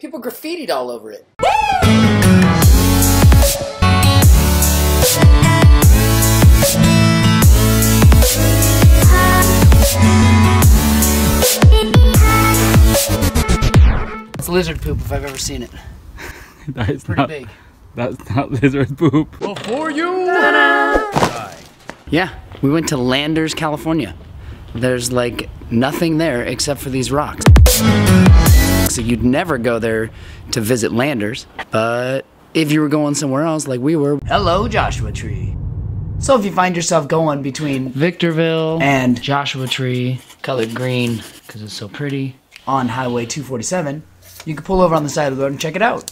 People graffitied all over it. It's lizard poop if I've ever seen it. That is Pretty not, big. That's not lizard poop. Before you Yeah, we went to Landers, California. There's like nothing there except for these rocks. So you'd never go there to visit Landers, but if you were going somewhere else like we were. Hello, Joshua Tree. So if you find yourself going between Victorville and Joshua Tree, colored green because it's so pretty, on Highway 247, you can pull over on the side of the road and check it out.